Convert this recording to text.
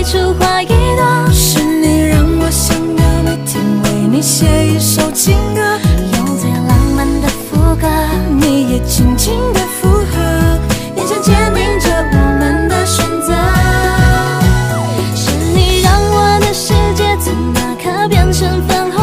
开出花一朵是你让我想要每天为你写一首情歌用最浪漫的副歌你也轻轻的附和眼神坚定着我们的选择。是你让我的世界从那刻变成粉红